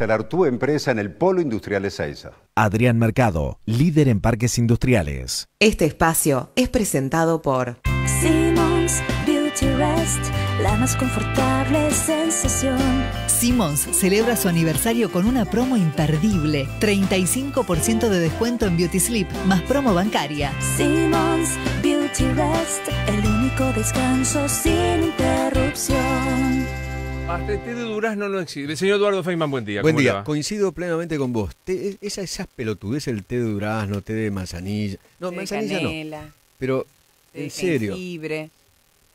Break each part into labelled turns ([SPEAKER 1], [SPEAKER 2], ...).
[SPEAKER 1] instalar tu empresa en el Polo Industrial Ezeiza.
[SPEAKER 2] Adrián Mercado, líder en parques industriales.
[SPEAKER 3] Este espacio es presentado por
[SPEAKER 4] Simmons Beauty Rest, la más confortable sensación.
[SPEAKER 5] Simmons celebra su aniversario con una promo imperdible. 35% de descuento en Beauty Sleep, más promo bancaria.
[SPEAKER 4] Simmons Beauty Rest, el único descanso sin interrupción.
[SPEAKER 6] El té de durazno no existe. Señor Eduardo Feynman, buen día.
[SPEAKER 7] Buen
[SPEAKER 6] ¿cómo le
[SPEAKER 7] día,
[SPEAKER 6] va?
[SPEAKER 7] coincido plenamente con vos. Te- esa, esas pelotudes, el té de durazno, té de manzanilla. No,
[SPEAKER 8] de
[SPEAKER 7] manzanilla
[SPEAKER 8] canela,
[SPEAKER 7] no. Pero,
[SPEAKER 8] de
[SPEAKER 7] en serio.
[SPEAKER 8] jengibre.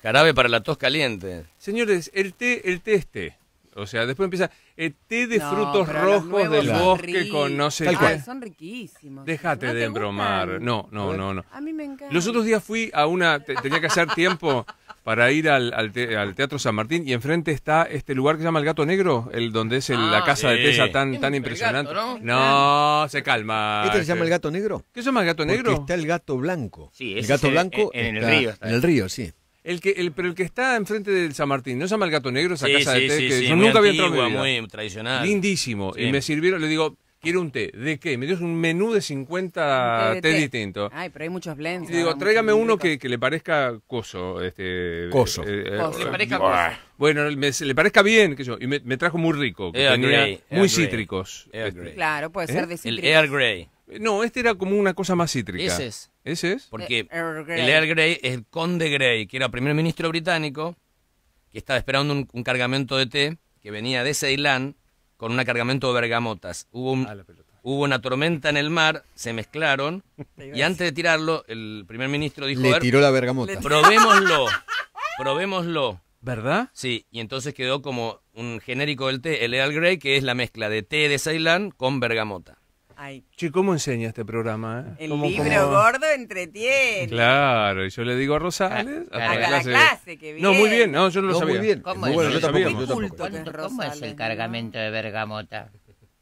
[SPEAKER 9] Jarabe para la tos caliente.
[SPEAKER 6] Señores, el té, el té es té. O sea, después empieza el té de
[SPEAKER 8] No,
[SPEAKER 6] frutos rojos del bosque con no sé
[SPEAKER 7] Tal
[SPEAKER 6] qué.
[SPEAKER 8] son riquísimos.
[SPEAKER 6] Déjate
[SPEAKER 8] ¿No te
[SPEAKER 6] de embromar.
[SPEAKER 8] gustan?
[SPEAKER 6] No, no, no, no.
[SPEAKER 8] A mí me encanta.
[SPEAKER 6] Los otros días fui a una, te- tenía que hacer tiempo para ir al, al te- al Teatro San Martín y enfrente está este lugar que se llama El Gato Negro, el donde es el-
[SPEAKER 9] Ah,
[SPEAKER 6] la casa de. Tesa tan, tan impresionante.
[SPEAKER 9] gato,
[SPEAKER 6] ¿no? se calma.
[SPEAKER 7] ¿Este se llama el gato negro?
[SPEAKER 6] ¿Qué se llama el Gato
[SPEAKER 7] Porque
[SPEAKER 6] Negro?
[SPEAKER 7] está el gato blanco.
[SPEAKER 9] Sí,
[SPEAKER 7] el gato blanco
[SPEAKER 9] en- en el río está
[SPEAKER 7] En el río, sí.
[SPEAKER 6] El que, el, pero el que está enfrente del San Martín, ¿no se llama el Gato Negro esa
[SPEAKER 9] Sí,
[SPEAKER 6] casa de
[SPEAKER 9] sí,
[SPEAKER 6] té?
[SPEAKER 9] sí,
[SPEAKER 6] que
[SPEAKER 9] sí,
[SPEAKER 6] yo nunca había entrado en mi vida.
[SPEAKER 9] muy tradicional.
[SPEAKER 6] Lindísimo.
[SPEAKER 9] Sí.
[SPEAKER 6] Y me sirvieron, le digo, quiero un té. ¿De qué? Me dio un menú de 50
[SPEAKER 8] Un té de
[SPEAKER 6] té
[SPEAKER 8] té.
[SPEAKER 6] distintos.
[SPEAKER 8] Ay, pero hay muchos blends.
[SPEAKER 6] Y digo, tráigame uno que, que le parezca coso. Este,
[SPEAKER 7] Coso.
[SPEAKER 6] eh,
[SPEAKER 8] Coso.
[SPEAKER 6] eh,
[SPEAKER 9] Le parezca coso.
[SPEAKER 6] Bueno, me- se le parezca bien, que yo. Y me, me trajo muy rico. Que tenía
[SPEAKER 9] Grey,
[SPEAKER 6] muy cítricos.
[SPEAKER 9] Earl
[SPEAKER 6] Este,
[SPEAKER 9] Grey.
[SPEAKER 8] Claro, puede
[SPEAKER 6] ¿Eh?
[SPEAKER 8] ser de
[SPEAKER 9] El
[SPEAKER 8] cítricos.
[SPEAKER 9] Earl Grey.
[SPEAKER 6] No, este era como una cosa más cítrica.
[SPEAKER 9] Ese es.
[SPEAKER 6] ¿Ese es?
[SPEAKER 9] Porque
[SPEAKER 8] Eh, Earl
[SPEAKER 9] el Earl Grey es el conde Grey, que era primer ministro británico, que estaba esperando un, un cargamento de té que venía de Ceilán con un cargamento de bergamotas. Hubo, un-
[SPEAKER 6] Ah,
[SPEAKER 9] hubo una tormenta en el mar, se mezclaron, y antes de tirarlo, el primer ministro dijo,
[SPEAKER 7] Le
[SPEAKER 9] ver,
[SPEAKER 7] tiró la bergamota.
[SPEAKER 9] probémoslo, probémoslo.
[SPEAKER 6] ¿Verdad?
[SPEAKER 9] Sí, y entonces quedó como un genérico del té, el Earl Grey, que es la mezcla de té de Ceilán con bergamota.
[SPEAKER 8] Ay,
[SPEAKER 6] Che, ¿cómo enseña este programa? eh?
[SPEAKER 8] el
[SPEAKER 6] ¿Cómo-
[SPEAKER 8] libro
[SPEAKER 6] cómo-
[SPEAKER 8] gordo entretiene.
[SPEAKER 6] Claro, y yo le digo a Rosales. Hasta
[SPEAKER 8] Haga la
[SPEAKER 6] clase-
[SPEAKER 8] clase, que bien.
[SPEAKER 6] No, muy bien, no, yo no lo
[SPEAKER 7] No,
[SPEAKER 6] sabía.
[SPEAKER 7] muy bien.
[SPEAKER 10] ¿Cómo
[SPEAKER 7] bueno,
[SPEAKER 6] No
[SPEAKER 7] yo
[SPEAKER 6] lo
[SPEAKER 7] tampoco, yo tampoco.
[SPEAKER 8] Culto.
[SPEAKER 10] ¿Cuánto- ¿Cómo es el cargamento de bergamota?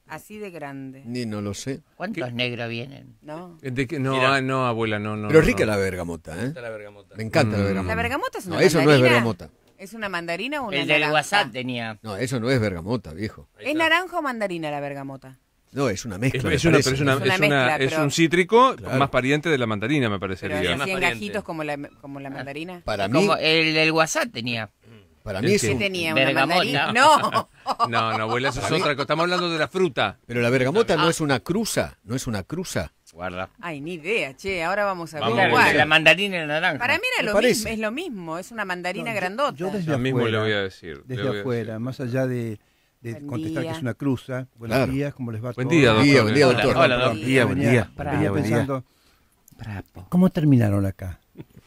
[SPEAKER 8] Así de grande.
[SPEAKER 7] Ni no lo sé.
[SPEAKER 10] ¿Cuántos negros vienen?
[SPEAKER 8] ¿No?
[SPEAKER 6] ¿De qué? No, ah, no, abuela, no, no.
[SPEAKER 7] Pero rica
[SPEAKER 6] no.
[SPEAKER 7] la bergamota, ¿eh?
[SPEAKER 9] La bergamota.
[SPEAKER 7] Me encanta la
[SPEAKER 6] Mm.
[SPEAKER 7] bergamota.
[SPEAKER 8] ¿La bergamota es una
[SPEAKER 7] No, eso no es
[SPEAKER 8] mandarina?
[SPEAKER 7] bergamota.
[SPEAKER 8] ¿Es una mandarina o una
[SPEAKER 10] El del
[SPEAKER 8] naranja?
[SPEAKER 10] WhatsApp tenía.
[SPEAKER 7] No, eso no es bergamota, viejo.
[SPEAKER 8] ¿Es naranja o mandarina la bergamota?
[SPEAKER 7] No, es una mezcla. me
[SPEAKER 6] es pero es, una,
[SPEAKER 8] Es una
[SPEAKER 6] es, una-
[SPEAKER 8] mezcla,
[SPEAKER 6] es
[SPEAKER 8] pero-
[SPEAKER 6] un cítrico
[SPEAKER 7] Claro.
[SPEAKER 6] más pariente de la mandarina, me
[SPEAKER 8] Pero
[SPEAKER 6] parecería.
[SPEAKER 8] así
[SPEAKER 9] más
[SPEAKER 8] gajitos como la, como la mandarina.
[SPEAKER 7] Para mí,
[SPEAKER 10] Como el del WhatsApp tenía.
[SPEAKER 7] para
[SPEAKER 6] ¿El
[SPEAKER 7] mí es un-
[SPEAKER 8] tenía? ¿Una mandarina? No.
[SPEAKER 6] No, no, abuela, eso es otra cosa. Estamos hablando de la fruta.
[SPEAKER 7] Pero la bergamota no es una cruza, no es una cruza.
[SPEAKER 9] Guarda.
[SPEAKER 8] Ay, ni idea, che. Ahora vamos a
[SPEAKER 9] Vamos,
[SPEAKER 8] ver.
[SPEAKER 9] Claro,
[SPEAKER 10] La mandarina y la naranja.
[SPEAKER 8] Para mí era lo mismo, es lo mismo, es una mandarina
[SPEAKER 11] No, yo-
[SPEAKER 8] grandota.
[SPEAKER 11] Yo, desde
[SPEAKER 6] Lo mismo
[SPEAKER 11] afuera,
[SPEAKER 6] le voy a decir.
[SPEAKER 11] Desde
[SPEAKER 6] voy
[SPEAKER 11] afuera, más allá de, de
[SPEAKER 8] Buen
[SPEAKER 11] contestar
[SPEAKER 8] día.
[SPEAKER 11] que es una cruza. Buenos
[SPEAKER 7] Claro.
[SPEAKER 11] días, ¿cómo les va?
[SPEAKER 6] Buen
[SPEAKER 11] todo?
[SPEAKER 6] día,
[SPEAKER 7] Buen día,
[SPEAKER 6] doctor.
[SPEAKER 7] buen día, doctor.
[SPEAKER 9] hola, doctor.
[SPEAKER 11] Venía-
[SPEAKER 10] buen día.
[SPEAKER 11] venía
[SPEAKER 10] Bravo.
[SPEAKER 11] pensando,
[SPEAKER 10] Bravo.
[SPEAKER 11] ¿cómo terminaron acá?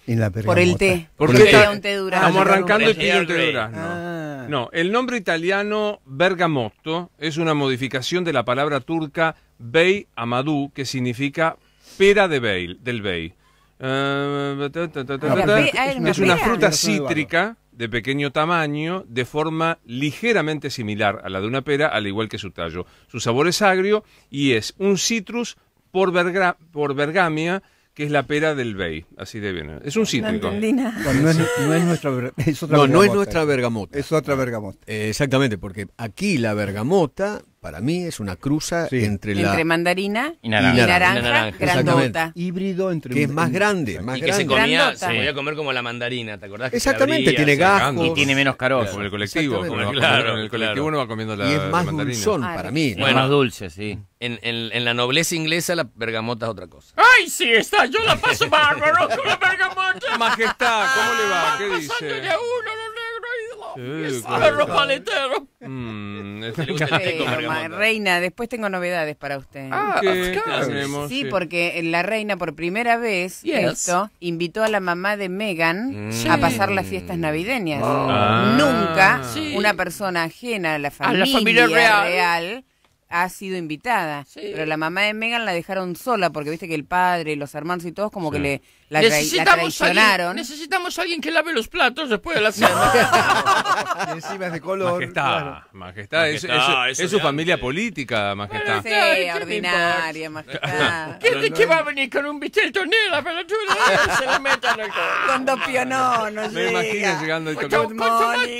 [SPEAKER 11] En la
[SPEAKER 8] Por el té.
[SPEAKER 6] ¿Por
[SPEAKER 8] Porque
[SPEAKER 6] qué?
[SPEAKER 8] era un té durazno.
[SPEAKER 6] Estamos arrancando y
[SPEAKER 9] El
[SPEAKER 6] pide un té durazno.
[SPEAKER 11] Ah.
[SPEAKER 6] No, el nombre italiano bergamotto es una modificación de la palabra turca bey amadou, que significa pera de bey, del bey. Ta, ta, ta, es una fruta cítrica de pequeño tamaño, de forma ligeramente similar a la de una pera, al igual que su tallo. Su sabor es agrio y es un citrus por, berga- por bergamia, que es la pera del bey. Así de bien. Es un
[SPEAKER 8] No
[SPEAKER 6] cítrico.
[SPEAKER 11] Bueno, no, es, no es nuestra es otra
[SPEAKER 7] No, no es
[SPEAKER 11] bergamota.
[SPEAKER 7] nuestra bergamota.
[SPEAKER 11] Es otra bergamota.
[SPEAKER 7] Eh, exactamente, porque aquí la bergamota, para mí, es una cruza
[SPEAKER 11] Sí.
[SPEAKER 7] entre la...
[SPEAKER 8] Entre mandarina
[SPEAKER 10] Y naranja.
[SPEAKER 8] y
[SPEAKER 7] Y
[SPEAKER 8] naranja,
[SPEAKER 9] naranja.
[SPEAKER 8] grandota.
[SPEAKER 11] Híbrido entre...
[SPEAKER 7] que es más grande, más
[SPEAKER 9] Y que se
[SPEAKER 7] grande.
[SPEAKER 9] comía,
[SPEAKER 8] Grandota.
[SPEAKER 9] se podía comer como la mandarina, ¿te acordás? Que se
[SPEAKER 7] Exactamente,
[SPEAKER 9] abría,
[SPEAKER 7] tiene
[SPEAKER 9] se-
[SPEAKER 7] gajos.
[SPEAKER 10] Y tiene menos carozo.
[SPEAKER 6] Como el colectivo, como el,
[SPEAKER 9] Claro,
[SPEAKER 6] en el colectivo
[SPEAKER 9] claro.
[SPEAKER 6] uno va comiendo la,
[SPEAKER 7] y es más
[SPEAKER 6] la mandarina.
[SPEAKER 7] dulzón
[SPEAKER 8] Ah,
[SPEAKER 7] para
[SPEAKER 8] no.
[SPEAKER 7] mí.
[SPEAKER 10] Es
[SPEAKER 9] Bueno.
[SPEAKER 10] más dulce, sí.
[SPEAKER 9] En, en- en la nobleza inglesa la bergamota es otra cosa.
[SPEAKER 10] ¡Ay, sí está! Yo la paso bárbaro con la bergamota.
[SPEAKER 6] Majestad, ¿cómo le va? ¿Qué dice?
[SPEAKER 10] Perro paletero.
[SPEAKER 6] Mm,
[SPEAKER 9] Le gusta el
[SPEAKER 8] reina, después tengo novedades para usted.
[SPEAKER 10] Ah.
[SPEAKER 8] Sí, porque la reina por primera vez
[SPEAKER 10] Yes.
[SPEAKER 8] esto, invitó a la mamá de Megan
[SPEAKER 9] Sí.
[SPEAKER 8] a pasar las fiestas navideñas.
[SPEAKER 6] Ah.
[SPEAKER 8] Nunca
[SPEAKER 10] Sí.
[SPEAKER 8] una persona ajena a la
[SPEAKER 10] A
[SPEAKER 8] familia,
[SPEAKER 10] la familia real.
[SPEAKER 8] real ha sido invitada.
[SPEAKER 10] Sí.
[SPEAKER 8] Pero la mamá de Megan la dejaron sola porque viste que el padre, los hermanos y todos como que le, La, la
[SPEAKER 10] necesitamos,
[SPEAKER 8] traicionaron.
[SPEAKER 10] alguien, necesitamos alguien que lave los platos después de la cena.
[SPEAKER 11] Y encima es de color.
[SPEAKER 6] Majestad,
[SPEAKER 11] claro.
[SPEAKER 6] majestad, es,
[SPEAKER 9] Majestad,
[SPEAKER 6] es-
[SPEAKER 9] eso
[SPEAKER 6] es su familia
[SPEAKER 9] antes.
[SPEAKER 6] política, majestad.
[SPEAKER 8] Sí,
[SPEAKER 10] Ay, ¿qué me
[SPEAKER 8] ordinaria, majestad.
[SPEAKER 10] ¿Quién de qué va a venir con un bistec tonela, pelotudo? Se le metan el
[SPEAKER 8] Con dos piononos, no
[SPEAKER 6] Me imagino
[SPEAKER 8] llega.
[SPEAKER 6] llegando y
[SPEAKER 10] Con, con,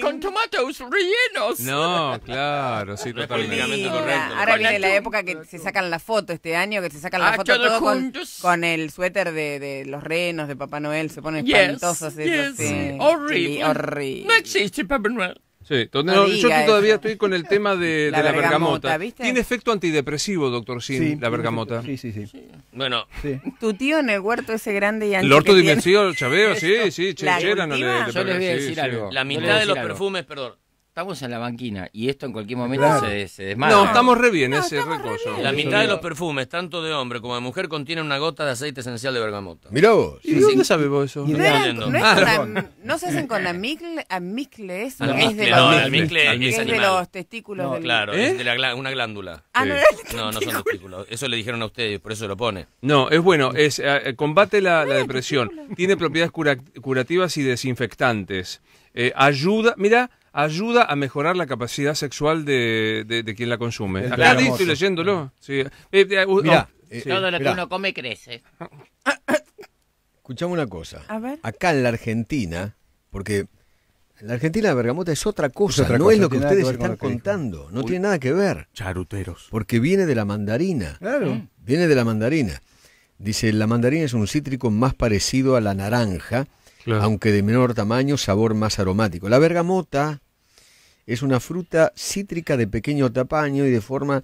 [SPEAKER 10] con tomatos rellenos.
[SPEAKER 6] No, claro, sí, totalmente.
[SPEAKER 9] correcto.
[SPEAKER 8] Ahora viene
[SPEAKER 10] la
[SPEAKER 8] la época que se sacan la foto este año, que se sacan la
[SPEAKER 10] Ah,
[SPEAKER 8] foto todo con, con el suéter de, de los renos de Papá Noel, se ponen
[SPEAKER 10] Yes,
[SPEAKER 8] espantosos
[SPEAKER 10] yes.
[SPEAKER 8] sí.
[SPEAKER 10] Horrible.
[SPEAKER 8] Sí, horrible.
[SPEAKER 10] No existe Papá Noel.
[SPEAKER 6] Sí,
[SPEAKER 8] No
[SPEAKER 6] no, yo
[SPEAKER 8] eso.
[SPEAKER 6] todavía estoy con el tema de,
[SPEAKER 8] La
[SPEAKER 6] de la
[SPEAKER 8] bergamota,
[SPEAKER 6] bergamota.
[SPEAKER 8] ¿viste?
[SPEAKER 6] Tiene efecto antidepresivo, doctor Sin,
[SPEAKER 11] Sí,
[SPEAKER 6] la bergamota.
[SPEAKER 11] Sí, sí, sí.
[SPEAKER 9] Bueno,
[SPEAKER 11] sí.
[SPEAKER 8] Tu tío en el huerto ese grande y ancho
[SPEAKER 6] El orto dimensión, chaveo, sí, sí, chechera no le,
[SPEAKER 8] cultiva.
[SPEAKER 6] le
[SPEAKER 12] Yo les voy a
[SPEAKER 6] sí,
[SPEAKER 12] decir
[SPEAKER 6] sí.
[SPEAKER 12] algo.
[SPEAKER 9] la mitad de los perfumes, perdón.
[SPEAKER 12] Estamos en la banquina y esto en cualquier momento
[SPEAKER 11] Claro.
[SPEAKER 12] se, se desmadra.
[SPEAKER 6] No, estamos re bien, ese recoso.
[SPEAKER 9] La mitad de los perfumes, tanto de hombre como de mujer, contienen una gota de aceite esencial de bergamota.
[SPEAKER 7] Mirá vos.
[SPEAKER 6] ¿Y de dónde sabe vos eso?
[SPEAKER 11] Y
[SPEAKER 8] No, no es
[SPEAKER 6] Ah,
[SPEAKER 8] no se hacen con amicle eso, es de los,
[SPEAKER 6] Almizcle.
[SPEAKER 8] es
[SPEAKER 9] es
[SPEAKER 8] de los testículos del
[SPEAKER 9] Claro,
[SPEAKER 6] ¿Eh?
[SPEAKER 9] es de la una glándula.
[SPEAKER 8] Ah, no,
[SPEAKER 6] Sí.
[SPEAKER 9] No, no son
[SPEAKER 8] testículo.
[SPEAKER 9] testículos. Eso le dijeron a ustedes, por eso lo pone.
[SPEAKER 6] No, es bueno, es eh, combate la, la depresión, tiene propiedades cura- curativas y desinfectantes. Eh, ayuda, mira, ayuda a mejorar la capacidad sexual de, de- de quien la consume.
[SPEAKER 11] Es
[SPEAKER 6] Acá estoy leyéndolo. Sí. Eh, eh, uh,
[SPEAKER 7] Mirá,
[SPEAKER 6] oh,
[SPEAKER 7] eh,
[SPEAKER 6] sí.
[SPEAKER 12] Todo lo que
[SPEAKER 7] Mirá.
[SPEAKER 12] uno come crece.
[SPEAKER 7] Escuchame una cosa.
[SPEAKER 8] A ver.
[SPEAKER 7] Acá en la Argentina, porque en la Argentina la bergamota es otra cosa,
[SPEAKER 11] otra
[SPEAKER 7] no
[SPEAKER 11] cosa,
[SPEAKER 7] es lo que
[SPEAKER 11] tiene nada que
[SPEAKER 7] ustedes
[SPEAKER 11] ver con
[SPEAKER 7] están
[SPEAKER 11] lo que dijo.
[SPEAKER 7] contando, no tiene nada que ver,
[SPEAKER 6] Charuteros.
[SPEAKER 7] porque viene de la mandarina,
[SPEAKER 11] Claro.
[SPEAKER 7] viene de la mandarina. Dice, la mandarina es un cítrico más parecido a la naranja,
[SPEAKER 6] Claro.
[SPEAKER 7] aunque de menor tamaño, sabor más aromático. La bergamota es una fruta cítrica de pequeño tamaño y de forma...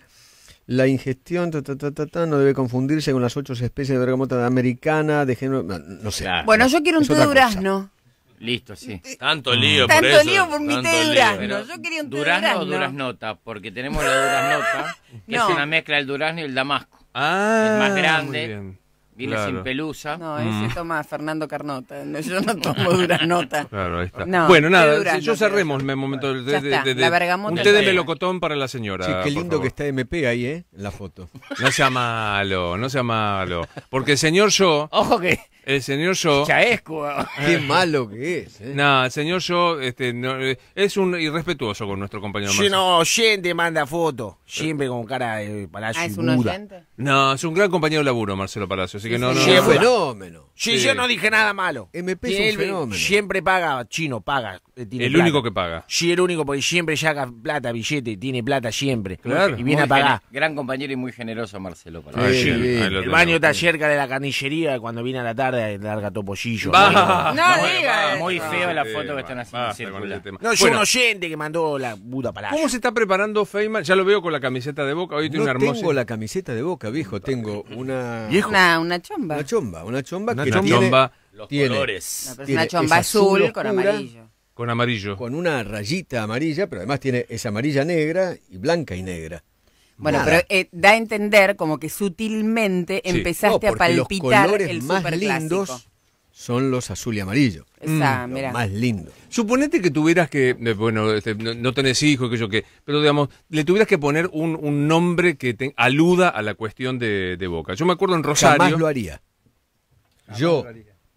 [SPEAKER 7] La ingestión ta, ta, ta, ta, ta, no debe confundirse con las ocho especies de bergamota americana, de género... No, no sé.
[SPEAKER 12] Claro.
[SPEAKER 8] Bueno, yo quiero un té de
[SPEAKER 7] otra cosa.
[SPEAKER 8] durazno.
[SPEAKER 12] Listo, sí.
[SPEAKER 9] Tanto lío por
[SPEAKER 8] Tanto
[SPEAKER 9] eso.
[SPEAKER 8] lío por mi té durazno. Yo quería un té de
[SPEAKER 12] ¿Durazno o
[SPEAKER 8] durazno.
[SPEAKER 12] duraznota? Porque tenemos la duraznota, que
[SPEAKER 8] No.
[SPEAKER 12] es una mezcla del durazno y el damasco.
[SPEAKER 6] Ah,
[SPEAKER 12] Es más
[SPEAKER 6] muy
[SPEAKER 12] grande.
[SPEAKER 6] bien.
[SPEAKER 12] Viene
[SPEAKER 6] Claro.
[SPEAKER 12] sin pelusa.
[SPEAKER 8] No, ese
[SPEAKER 6] Mm.
[SPEAKER 8] toma Fernando Carnota. No, yo no tomo duraznota.
[SPEAKER 6] Claro, ahí está.
[SPEAKER 8] No,
[SPEAKER 6] bueno, nada,
[SPEAKER 8] durazno,
[SPEAKER 6] yo cerremos el momento de, de- de- de-
[SPEAKER 8] la bergamota
[SPEAKER 6] un té de melocotón para la señora.
[SPEAKER 7] Che, qué lindo que está MP ahí, ¿eh? En la foto.
[SPEAKER 6] No sea malo, no sea malo. Porque el señor yo,
[SPEAKER 12] Ojo que
[SPEAKER 6] el señor yo,
[SPEAKER 12] chaesco.
[SPEAKER 7] Qué malo que es, ¿eh?
[SPEAKER 6] no, el señor yo, este, no, eh, es un irrespetuoso con nuestro compañero
[SPEAKER 13] Si
[SPEAKER 6] Marcelo.
[SPEAKER 13] no, oyente manda foto. Siempre con cara de palacio
[SPEAKER 8] Ah,
[SPEAKER 13] y
[SPEAKER 8] es un oyente.
[SPEAKER 6] No, es un gran compañero de laburo, Marcelo Palacio, así que no, no,
[SPEAKER 7] Es un fenómeno.
[SPEAKER 13] Sí,
[SPEAKER 6] Sí.
[SPEAKER 13] yo no dije nada malo.
[SPEAKER 7] MP es un
[SPEAKER 13] él
[SPEAKER 7] fenómeno.
[SPEAKER 13] Siempre paga, chino, paga. eh, tiene
[SPEAKER 6] El
[SPEAKER 13] plata.
[SPEAKER 6] único que paga.
[SPEAKER 13] Sí, el único, porque siempre saca plata, billete, tiene plata siempre.
[SPEAKER 6] Claro.
[SPEAKER 13] Y viene a pagar.
[SPEAKER 12] Gran compañero y muy generoso Marcelo.
[SPEAKER 7] Sí,
[SPEAKER 6] lo
[SPEAKER 13] El baño está cerca de la carnicería y cuando viene a la tarde larga topollillo.
[SPEAKER 6] Va.
[SPEAKER 8] No diga
[SPEAKER 12] Muy
[SPEAKER 8] eso.
[SPEAKER 12] feo la foto que están haciendo circular.
[SPEAKER 13] No, yo
[SPEAKER 6] Bueno,
[SPEAKER 13] un oyente que mandó la Buda Palacio.
[SPEAKER 6] ¿Cómo se está preparando Feynman? Ya lo veo con la camiseta de Boca. Hoy tiene
[SPEAKER 7] No
[SPEAKER 6] una hermosa.
[SPEAKER 7] tengo la camiseta de boca, viejo. Tengo una,
[SPEAKER 8] Una, una chomba.
[SPEAKER 7] una chomba. Una chomba
[SPEAKER 6] Una
[SPEAKER 7] que
[SPEAKER 6] chomba.
[SPEAKER 7] tiene,
[SPEAKER 9] Los
[SPEAKER 7] Tiene.
[SPEAKER 9] colores.
[SPEAKER 8] No, pero es
[SPEAKER 7] Tiene-
[SPEAKER 8] una chomba
[SPEAKER 7] es azul
[SPEAKER 8] azul con amarillo.
[SPEAKER 6] Con amarillo.
[SPEAKER 7] con una rayita amarilla, pero además tiene esa amarilla negra y blanca y negra.
[SPEAKER 8] Bueno,
[SPEAKER 7] Nada.
[SPEAKER 8] pero eh, da a entender como que sutilmente
[SPEAKER 6] Sí.
[SPEAKER 8] empezaste
[SPEAKER 7] No,
[SPEAKER 8] a palpitar
[SPEAKER 7] los colores
[SPEAKER 8] el
[SPEAKER 7] más lindos son los azul y amarillo. Los
[SPEAKER 8] mira.
[SPEAKER 7] más lindos.
[SPEAKER 6] Suponete que tuvieras que, eh, bueno, este, no, no tenés hijos, que yo qué, pero digamos, le tuvieras que poner un, un nombre que te aluda a la cuestión de, de Boca. Yo me acuerdo en Rosario.
[SPEAKER 7] Jamás lo haría. Yo,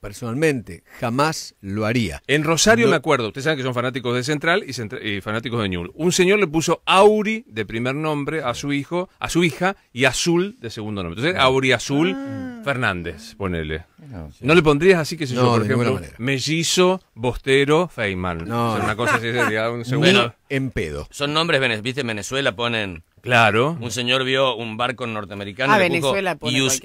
[SPEAKER 7] personalmente, jamás lo haría.
[SPEAKER 6] En Rosario
[SPEAKER 7] No-
[SPEAKER 6] me acuerdo, ustedes saben que son fanáticos de Central y, Centra- y fanáticos de Ñul. Un señor le puso Auri de primer nombre a su hijo, a su hija y Azul de segundo nombre. Entonces, Auri Azul Fernández, ponele.
[SPEAKER 12] No, sí.
[SPEAKER 6] ¿No le pondrías así que se yo, por
[SPEAKER 7] de
[SPEAKER 6] ejemplo. Mellizo, Bostero, Feynman?
[SPEAKER 7] No.
[SPEAKER 6] O sea, una cosa así sería un
[SPEAKER 7] Ni
[SPEAKER 6] segundo.
[SPEAKER 7] en pedo.
[SPEAKER 9] Son nombres, viste, en Venezuela ponen...
[SPEAKER 6] Claro.
[SPEAKER 9] Un señor vio un barco norteamericano
[SPEAKER 8] Ah,
[SPEAKER 9] puso
[SPEAKER 8] Venezuela pone
[SPEAKER 9] US,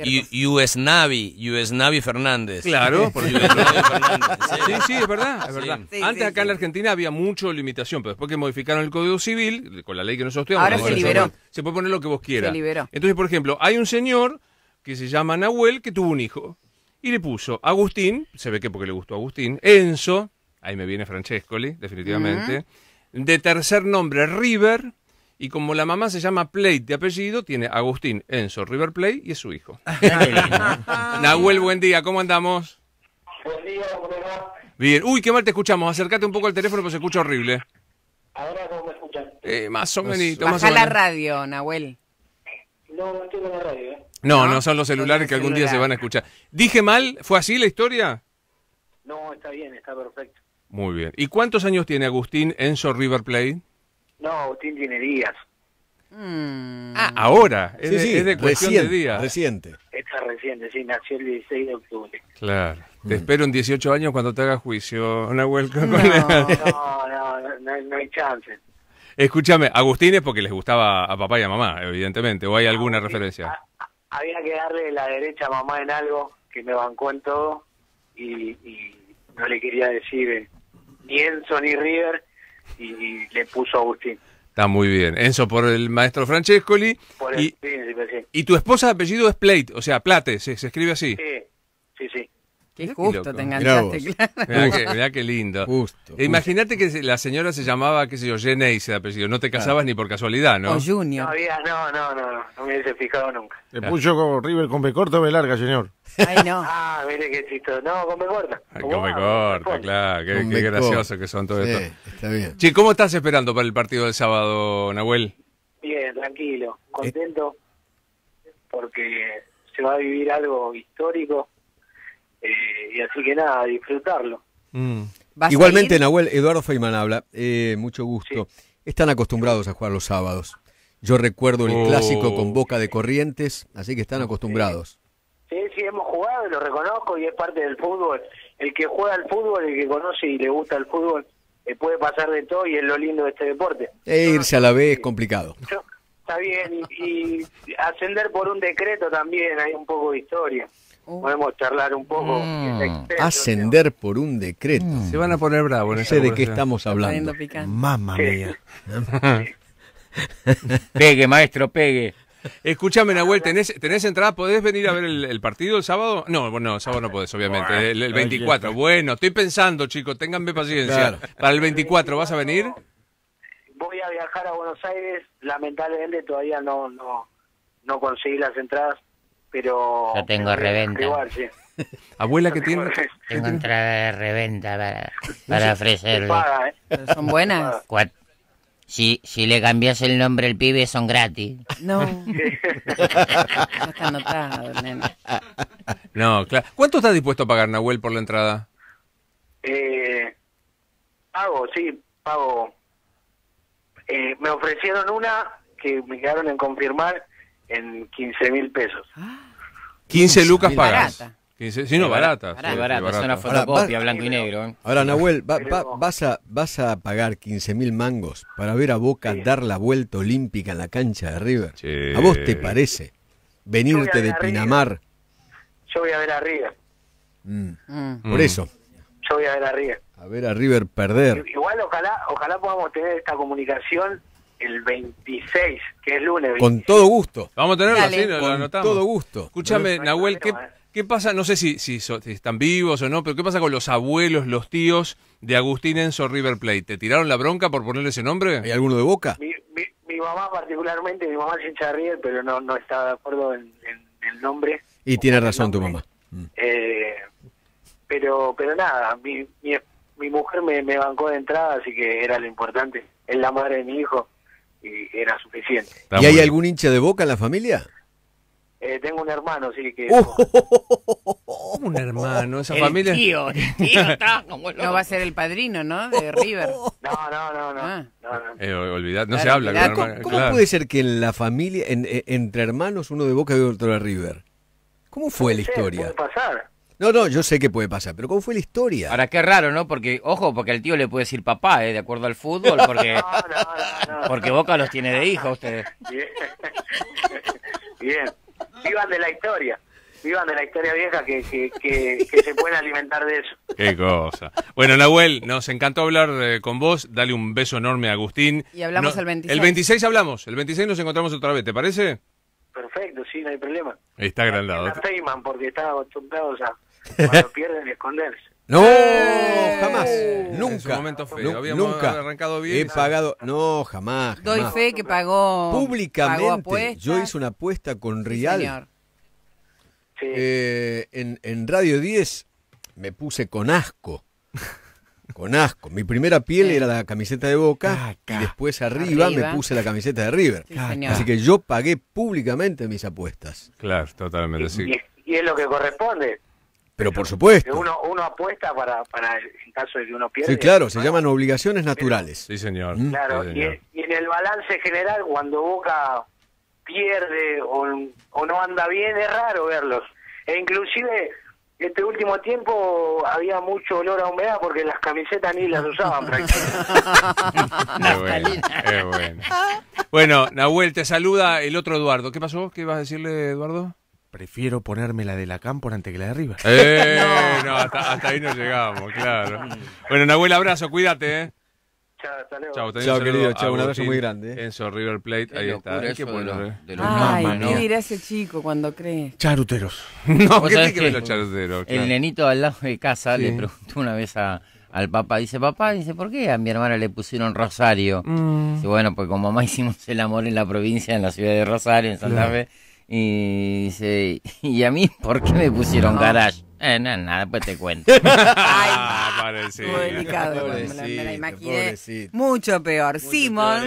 [SPEAKER 9] US Navy, US Navy Fernández.
[SPEAKER 6] Claro, por
[SPEAKER 9] US Navy Fernández, ¿en
[SPEAKER 6] Sí, sí, es verdad, es verdad.
[SPEAKER 8] Sí,
[SPEAKER 6] Antes
[SPEAKER 8] sí,
[SPEAKER 6] acá en la. Argentina había mucho limitación, pero después que modificaron el Código Civil, con la ley que nosotros estudiamos,
[SPEAKER 8] Ahora se liberó.
[SPEAKER 6] Se puede poner lo que vos quieras.
[SPEAKER 8] Se liberó.
[SPEAKER 6] Entonces, por ejemplo, hay un señor que se llama Nahuel que tuvo un hijo y le puso Agustín, se ve que porque le gustó Agustín, Enzo, ahí me viene Francescoli, definitivamente, de tercer nombre River, y como la mamá se llama Plate de apellido, tiene Agustín, Enzo, River Plate y es su hijo. Nahuel, buen día, ¿cómo andamos?
[SPEAKER 14] Buen día, ¿cómo?
[SPEAKER 6] Bien. Uy, qué mal te escuchamos. Acércate un poco al teléfono, porque se escucha horrible.
[SPEAKER 14] Ahora cómo me escuchan.
[SPEAKER 6] Eh, más o menos. más o
[SPEAKER 8] Baja la radio, Nahuel.
[SPEAKER 14] No, no estoy con la radio, ¿eh?
[SPEAKER 6] No,
[SPEAKER 8] ¿No?
[SPEAKER 6] no, son los celulares que algún día se van a escuchar. ¿Dije mal? ¿Fue así la historia?
[SPEAKER 14] No, está bien, está perfecto.
[SPEAKER 6] Muy bien. ¿Y cuántos años tiene Agustín Enzo River Plate?
[SPEAKER 14] No, Agustín tiene días.
[SPEAKER 8] Mm.
[SPEAKER 6] Ah, ahora. Es,
[SPEAKER 7] Sí,
[SPEAKER 6] de,
[SPEAKER 7] sí,
[SPEAKER 6] es de cuestión
[SPEAKER 7] reciente,
[SPEAKER 6] de días.
[SPEAKER 7] reciente.
[SPEAKER 14] Está reciente, sí, nació el 16 de octubre.
[SPEAKER 6] Claro.
[SPEAKER 7] Mm.
[SPEAKER 6] Te espero en 18 años cuando te haga juicio, Nahuel.
[SPEAKER 8] No.
[SPEAKER 6] con-
[SPEAKER 14] No, no, no, no, hay- no hay chance.
[SPEAKER 6] Escúchame, Agustín es porque les gustaba a papá y a mamá, evidentemente, o hay alguna
[SPEAKER 14] Agustín,
[SPEAKER 6] referencia.
[SPEAKER 14] a- había que darle la derecha a mamá en algo que me bancó en todo y, y no le quería decir eh, ni Enzo ni River y, y le puso Agustín.
[SPEAKER 6] Está muy bien. Enzo por el maestro Francescoli.
[SPEAKER 14] Por el
[SPEAKER 6] Y,
[SPEAKER 14] príncipe, sí.
[SPEAKER 6] y tu esposa de apellido es Plate, o sea, Plate, se, se escribe así.
[SPEAKER 14] Sí, sí, sí.
[SPEAKER 8] Qué
[SPEAKER 6] Mirá
[SPEAKER 8] justo te enganchaste, claro.
[SPEAKER 6] Mirá que, mirá qué lindo.
[SPEAKER 7] Justo.
[SPEAKER 6] E Imagínate que se- la señora se llamaba, qué sé yo, Geneise de apellido. No te casabas ni por casualidad, ¿no?
[SPEAKER 8] O
[SPEAKER 14] No
[SPEAKER 8] Junior.
[SPEAKER 14] había, no, no, no, no, no me hubiese fijado nunca.
[SPEAKER 11] Le puso con River con B corta o B larga, señor.
[SPEAKER 8] Ay, no.
[SPEAKER 14] Ah, mire qué chistoso. No, con B corta.
[SPEAKER 6] Ay, corta,
[SPEAKER 14] con B
[SPEAKER 6] claro. Qué, qué gracioso
[SPEAKER 7] corta.
[SPEAKER 6] que son todo
[SPEAKER 7] Sí,
[SPEAKER 6] esto.
[SPEAKER 7] está bien.
[SPEAKER 6] Che, ¿cómo estás esperando para el partido del sábado, Nahuel?
[SPEAKER 14] Bien, tranquilo, contento porque se va a vivir algo histórico eh, y así que nada, disfrutarlo.
[SPEAKER 6] Mm.
[SPEAKER 8] ¿Vas a
[SPEAKER 7] Igualmente? Nahuel, Eduardo Feynman habla. Eh, mucho gusto. Están acostumbrados a jugar los sábados. Yo recuerdo el
[SPEAKER 6] Oh.
[SPEAKER 7] clásico con Boca de Corrientes, así que están acostumbrados.
[SPEAKER 14] Sí, sí, hemos jugado y lo reconozco y es parte del fútbol. El que juega al fútbol, el que conoce y le gusta el fútbol, eh, puede pasar de todo y es lo lindo de este deporte.
[SPEAKER 7] E irse a la B es complicado.
[SPEAKER 14] Yo- está bien, y, y ascender por un decreto también, hay un poco de historia.
[SPEAKER 8] Uh.
[SPEAKER 14] Podemos charlar un poco.
[SPEAKER 12] Mm.
[SPEAKER 14] es extenso,
[SPEAKER 7] Ascender por un decreto.
[SPEAKER 6] Se van a poner bravos
[SPEAKER 7] No sé de qué estamos hablando.
[SPEAKER 13] Mamma mía.
[SPEAKER 12] Pegue, maestro, pegue.
[SPEAKER 6] Escúchame, Nahuel, ¿tenés, ¿tenés entrada? ¿Podés venir a ver el, el partido el sábado? No, bueno, el sábado no podés, obviamente. El, el 24. Bueno, estoy pensando, chicos, ténganme paciencia.
[SPEAKER 7] Claro.
[SPEAKER 6] Para el 24, ¿vas a venir?
[SPEAKER 14] Voy a viajar a Buenos Aires, lamentablemente todavía no no no conseguí las entradas, pero
[SPEAKER 12] Yo tengo
[SPEAKER 14] pero
[SPEAKER 12] reventa.
[SPEAKER 14] igual, sí.
[SPEAKER 6] Abuela, que tiene?
[SPEAKER 12] Tengo entrada de reventa para, para ofrecerle.
[SPEAKER 14] paga, ¿eh?
[SPEAKER 8] Son buenas.
[SPEAKER 12] Si, si le cambias el nombre al pibe son gratis.
[SPEAKER 8] No. Ya está anotado.
[SPEAKER 6] No, claro. ¿Cuánto estás dispuesto a pagar, Nahuel, por la entrada?
[SPEAKER 14] Eh, pago, sí, pago. Eh, me ofrecieron una que me quedaron en confirmar en 15 mil pesos.
[SPEAKER 6] 15 lucas pagas.
[SPEAKER 8] Barata.
[SPEAKER 6] 15, sí, no, barata.
[SPEAKER 8] Barata.
[SPEAKER 6] sí,
[SPEAKER 12] Muy barata,
[SPEAKER 6] sí,
[SPEAKER 12] es una.
[SPEAKER 7] Ahora,
[SPEAKER 12] fotocopia
[SPEAKER 7] va-
[SPEAKER 12] blanco y negro. ¿eh?
[SPEAKER 7] Ahora, Nahuel, va- vas, a, ¿vas a pagar 15 mil mangos para ver a Boca dar la vuelta olímpica en la cancha de River?
[SPEAKER 6] Sí.
[SPEAKER 7] ¿A vos te parece? Venirte de. Pinamar.
[SPEAKER 14] Yo voy a ver a River,
[SPEAKER 7] Mm,
[SPEAKER 8] Mm.
[SPEAKER 7] Por
[SPEAKER 6] Mm.
[SPEAKER 7] eso,
[SPEAKER 14] yo voy a ver a River.
[SPEAKER 7] a ver a River perder.
[SPEAKER 14] Igual ojalá ojalá podamos tener esta comunicación el 26, que es lunes.
[SPEAKER 7] Con todo gusto.
[SPEAKER 6] Vamos a tenerlo así, lo, lo
[SPEAKER 7] Con
[SPEAKER 6] anotamos.
[SPEAKER 7] todo gusto.
[SPEAKER 6] Escúchame,
[SPEAKER 14] No
[SPEAKER 6] Nahuel, ¿qué, qué pasa? No sé si, si, so- si están vivos o no, pero ¿qué pasa con los abuelos, los tíos de Agustín Enzo River Plate? ¿Te tiraron la bronca por ponerle ese nombre?
[SPEAKER 7] ¿Hay alguno de Boca?
[SPEAKER 14] Mi, mi, mi mamá particularmente, mi mamá es hincha de River, pero no, no está de acuerdo en, en el nombre.
[SPEAKER 7] Y tiene razón tu mamá. Mm.
[SPEAKER 14] Eh, pero pero nada, mi, mi, mi mujer me, me bancó de entrada, así que era lo importante. Es la madre de mi hijo y era suficiente.
[SPEAKER 7] ¿Y hay algún hincha de Boca en la familia?
[SPEAKER 14] Eh, tengo un hermano, sí, que...
[SPEAKER 6] Un hermano, esa
[SPEAKER 12] El
[SPEAKER 6] familia.
[SPEAKER 12] tío, el tío está como loco.
[SPEAKER 8] No va a ser el padrino, ¿no? De River.
[SPEAKER 14] No, no, no, no.
[SPEAKER 8] Ah.
[SPEAKER 14] no, no.
[SPEAKER 6] Eh, olvidad, no
[SPEAKER 8] Claro,
[SPEAKER 6] se habla.
[SPEAKER 8] olvidad.
[SPEAKER 6] con
[SPEAKER 7] ¿Cómo,
[SPEAKER 6] hermano,
[SPEAKER 7] cómo
[SPEAKER 6] claro.
[SPEAKER 7] puede ser que en la familia, en- en- entre hermanos, uno de Boca y otro de River? ¿Cómo fue la
[SPEAKER 14] Sí,
[SPEAKER 7] historia?
[SPEAKER 14] Puede pasar.
[SPEAKER 7] No, no, yo sé que puede pasar, pero ¿cómo fue la historia?
[SPEAKER 12] Ahora, qué raro, ¿no? Porque, ojo, porque el tío le puede decir papá, ¿eh? De acuerdo al fútbol, porque,
[SPEAKER 14] No, no, no, no.
[SPEAKER 12] porque Boca los tiene de hijo ustedes.
[SPEAKER 14] Bien. Bien. Vivan de la historia. Vivan de la historia vieja que, que, que, que se pueden alimentar de eso.
[SPEAKER 6] Qué cosa. Bueno, Nahuel, nos encantó hablar eh, con vos. Dale un beso enorme a Agustín.
[SPEAKER 8] Y hablamos el 26.
[SPEAKER 6] El 26 hablamos. El 26 nos encontramos otra vez, ¿te parece?
[SPEAKER 14] Perfecto, sí, no hay problema.
[SPEAKER 6] Está agrandado.
[SPEAKER 14] Feynman, porque están acostumbrados a cuando pierden esconderse.
[SPEAKER 7] No, jamás,
[SPEAKER 6] Es un
[SPEAKER 7] nunca.
[SPEAKER 6] momento feo.
[SPEAKER 7] Nu-
[SPEAKER 6] Habíamos
[SPEAKER 7] nunca.
[SPEAKER 6] arrancado bien.
[SPEAKER 7] He pagado, no, jamás.
[SPEAKER 8] Doy fe que pagó.
[SPEAKER 7] Públicamente, yo hice una apuesta con
[SPEAKER 8] Sí,
[SPEAKER 7] Rial.
[SPEAKER 8] señor.
[SPEAKER 14] Sí.
[SPEAKER 7] Eh, en, en Radio 10 me puse con asco. con asco. Mi primera piel era la camiseta de Boca y después arriba,
[SPEAKER 8] Arriba.
[SPEAKER 7] me puse la camiseta de River.
[SPEAKER 8] Sí.
[SPEAKER 7] Así que yo pagué públicamente mis apuestas.
[SPEAKER 6] Claro, totalmente, sí.
[SPEAKER 14] Y, y es lo que corresponde.
[SPEAKER 7] Pero por supuesto.
[SPEAKER 14] uno, uno apuesta para, para en caso de que uno pierda.
[SPEAKER 7] Sí, claro, se llaman obligaciones naturales.
[SPEAKER 6] Sí, señor.
[SPEAKER 14] Claro,
[SPEAKER 6] Sí,
[SPEAKER 14] y,
[SPEAKER 6] señor.
[SPEAKER 14] y en el balance general, cuando Boca pierde o, o no anda bien, es raro verlos. E inclusive, este último tiempo había mucho olor a humedad porque las camisetas ni las usaban prácticamente.
[SPEAKER 6] Qué bueno, qué bueno. Bueno, Nahuel, te saluda el otro Eduardo. ¿Qué pasó? ¿Qué ibas a decirle, Eduardo?
[SPEAKER 11] Prefiero ponerme la de la por antes que la de River.
[SPEAKER 6] Eh, no, hasta, hasta ahí no llegamos, claro. Bueno, Nahuel, abrazo, cuídate, ¿eh?
[SPEAKER 14] Chao, hasta luego.
[SPEAKER 6] Chao,
[SPEAKER 7] querido, chao, un abrazo muy grande, eh.
[SPEAKER 6] Enzo River Plate,
[SPEAKER 9] Qué
[SPEAKER 6] ahí está. Qué
[SPEAKER 9] de
[SPEAKER 6] bueno,
[SPEAKER 9] los- de los
[SPEAKER 8] Ay,
[SPEAKER 9] Namas,
[SPEAKER 8] ¿qué
[SPEAKER 9] ¿no?
[SPEAKER 8] dirá ese chico cuando cree?
[SPEAKER 11] Charuteros.
[SPEAKER 6] No,
[SPEAKER 12] ¿Vos
[SPEAKER 6] ¿qué tiene que ver los charuteros?
[SPEAKER 12] El
[SPEAKER 6] Claro.
[SPEAKER 12] nenito al lado de casa
[SPEAKER 6] Sí.
[SPEAKER 12] le preguntó una vez a- al papá, dice, papá, dice, ¿por qué a mi hermana le pusieron Rosario?
[SPEAKER 6] Mm.
[SPEAKER 12] Dice, bueno, pues con mamá hicimos el amor en la provincia, en la ciudad de Rosario, en Santa Fe. Y dice, ¿y a mí por qué me pusieron garage? Eh, no, nada, después te cuento.
[SPEAKER 6] Ah, parece.
[SPEAKER 8] Estuvo delicado, me la- me la
[SPEAKER 7] Pobrecito,
[SPEAKER 8] imaginé
[SPEAKER 7] pobrecito.
[SPEAKER 8] mucho peor. Simón.